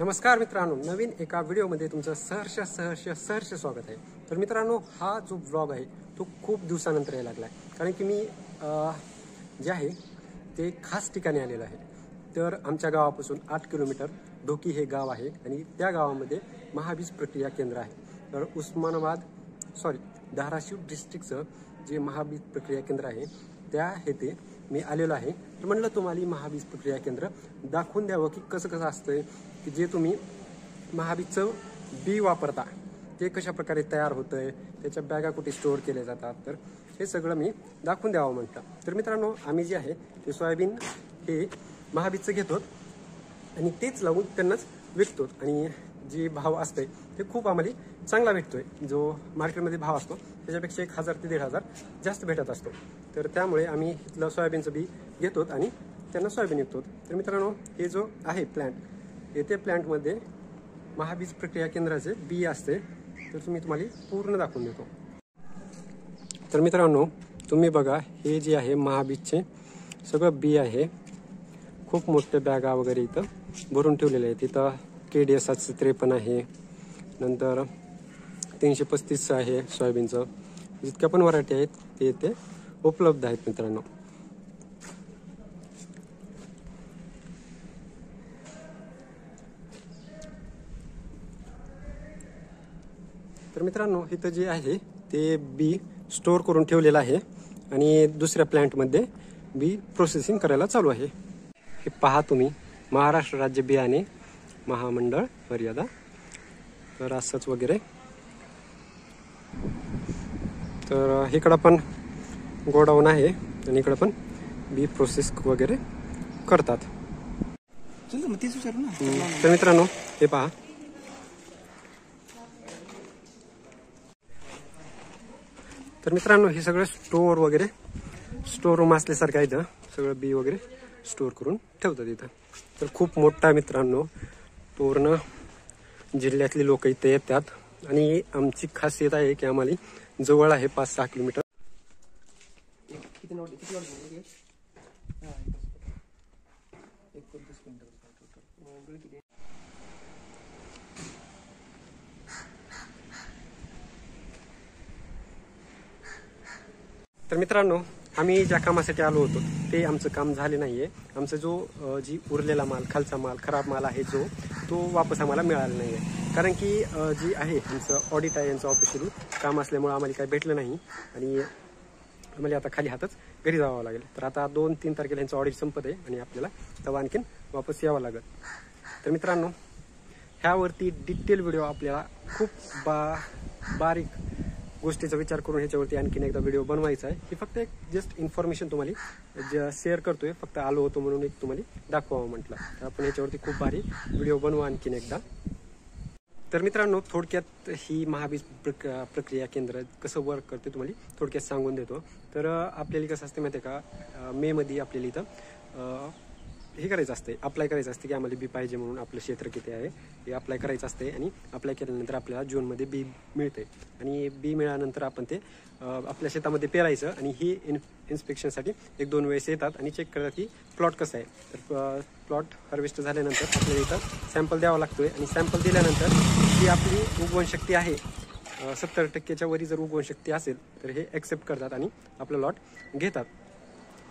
नमस्कार मित्रांनो नवीन एका व्हिडिओमध्ये तुमचं सहर्ष सहर्ष सहर्ष स्वागत आहे. तर मित्रांनो हा जो ब्लॉग आहे तो खूप दिवसानंतर यायला लागला आहे कारण की मी जे आहे ते खास ठिकाणी आलेलं आहे. तर आमच्या गावापासून आठ किलोमीटर ढोकी हे गाव आहे आणि त्या गावामध्ये महाबीज प्रक्रिया केंद्र आहे. तर उस्मानाबाद सॉरी धाराशिव डिस्ट्रिक्टचं जे महाबीज प्रक्रिया केंद्र आहे त्या येथे मी आलेलो आहे. तर म्हणलं तुम्हाला महाबीज प्रक्रिया केंद्र दाखवून द्यावं की कसं कसं असतंय की जे तुम्ही महाबीजचं बी वापरता ते कशा प्रकारे तयार होतंय त्याच्या बॅगा कुठे स्टोअर केल्या जातात तर हे सगळं मी दाखवून द्यावं म्हटलं. तर मित्रांनो आम्ही जे आहे ते सोयाबीन हे महाबीजचं घेतो आणि तेच लावून त्यांनाच विकतो. आणि जे भाव असतोय ते खूप आम्हाला चांगला भेटतोय. जो मार्केटमध्ये भाव असतो त्याच्यापेक्षा एक हजार ते दीड हजार जास्त भेटत असतो. तर त्यामुळे आम्ही इथलं सोयाबीनचं बी घेतो आणि त्यांना सोयाबीन विकतो तर मित्रांनो हे जो आहे प्लॅन्ट येथे प्लॅन्टमध्ये महाबीज प्रक्रिया केंद्राचे बी असते. तर तुम्ही तुम्हाला पूर्ण दाखवून देतो. तर मित्रांनो तुम्ही बघा हे जे आहे महाबीजचे सगळं बी आहे. खूप मोठे बॅगा वगैरे इथं भरून ठेवलेले आहेत. इथं के डी एस सातशे त्रेपन्न आहे. नंतर तीनशे पस्तीसचं आहे सोयाबीनचं. जितक्या पण व्हरायटी आहेत ते इथे उपलब्ध आहेत मित्रांनो. तर मित्रांनो इथं जे आहे ते बी स्टोअर करून ठेवलेलं आहे. आणि दुसऱ्या प्लॅन्टमध्ये बी प्रोसेसिंग करायला चालू आहे. हे पहा तुम्ही महाराष्ट्र राज्य बियाणे महामंडळ मर्यादा. तर असंच वगैरे तर इकडं पण गोडाऊन आहे आणि इकडं पण बी प्रोसेस वगैरे करतात. तर मित्रांनो हे पहा. तर मित्रांनो हे सगळं स्टोअर वगैरे स्टोअर रूम असल्यासारखं आहे इथं. सगळं बी वगैरे स्टोअर करून ठेवतात इथं. तर खूप मोठा मित्रांनो पूर्ण जिल्ह्यातली लोक इथं येतात. आणि आमची खासियत आहे की आम्हाला जवळ आहे पाच सहा किलोमीटर. तर मित्रांनो आम्ही ज्या कामासाठी आलो होतो ते आमचं काम झाले आहे आमचा जो जी उरलेला माल खालचा माल खराब माल आहे जो तो वापस आम्हाला मिळाला नाही आहे कारण की जी आहे आमचं ऑडिट आहे यांचं ऑफिशियल काम असल्यामुळं आम्हाला काही भेटलं नाही. आणि आम्हाला आता खाली हातच घरी जावं लागेल. तर आता दोन तीन तारखेला यांचं ऑडिट संपत आहे आणि आपल्याला तेव्हा आणखीन वापस यावं लागेल. तर मित्रांनो ह्यावरती डिटेल व्हिडिओ आपल्याला खूप बा बारीक गोष्टीचा विचार करून ह्याच्यावरती आणखीन एकदा व्हिडिओ बनवायचा आहे. ही फक्त एक जस्ट इन्फॉर्मेशन तुम्हाला शेअर करतोय फक्त आलो होतो म्हणून एक तुम्हाला दाखवावं म्हटलं. तर आपण ह्याच्यावरती खूप भारी व्हिडिओ बनवू आणखीन एकदा. तर मित्रांनो थोडक्यात ही महाबीज प्रक प्रक्रिया केंद्र कसं वर्क करते तुम्हाला थोडक्यात सांगून देतो. तर आपल्याला कसं असते माहिती आहे का मे मध्ये आपल्याला इथं हे करायचं असते अप्लाय करायचं असते की आम्हाला बी पाहिजे म्हणून आपलं क्षेत्र किती आहे हे अप्लाय करायचं असते आणि अप्लाय केल्यानंतर आपल्याला जूनमध्ये बी मिळते आणि बी मिळाल्यानंतर आपण ते आपल्या शेतामध्ये पेरायचं आणि ही इन इन्स्पेक्शनसाठी एक दोन वेळेस येतात आणि चेक करतात की प्लॉट कसं आहे. तर प्लॉट हार्वेस्ट झाल्यानंतर आपल्याला इथं सॅम्पल द्यावा लागतोय आणि सॅम्पल दिल्यानंतर जी आपली उगवण शक्ती आहे सत्तर टक्क्याच्या वरी जर उगवण शक्ती असेल तर हे ॲक्सेप्ट करतात आणि आपलं लॉट घेतात.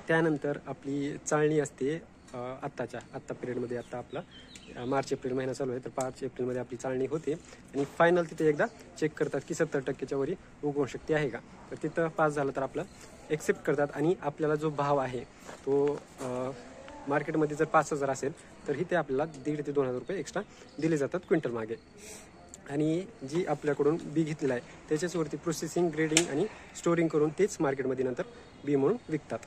त्यानंतर आपली चाळणी असते आत्ताच्या आत्ता पिरियडमध्ये आत्ता आपला मार्च एप्रिल महिना चालू आहे तर मार्च एप्रिलमध्ये आपली चालणी होते. आणि फायनल तिथे एकदा चेक करतात की सत्तर टक्क्याच्या वरी उगवण शक्ती आहे का? तर तिथं पास झालं तर आपलं एक्सेप्ट करतात आणि आपल्याला जो भाव आहे तो मार्केटमध्ये जर पाच हजार असेल तर ही ते आपल्याला दीड ते दोन हजार रुपये एक्स्ट्रा दिले जातात क्विंटल मागे. आणि जी आपल्याकडून बी घेतलेलं आहे त्याच्याचवरती प्रोसेसिंग ग्रेडिंग आणि स्टोरिंग करून तेच मार्केटमध्ये नंतर बी म्हणून विकतात.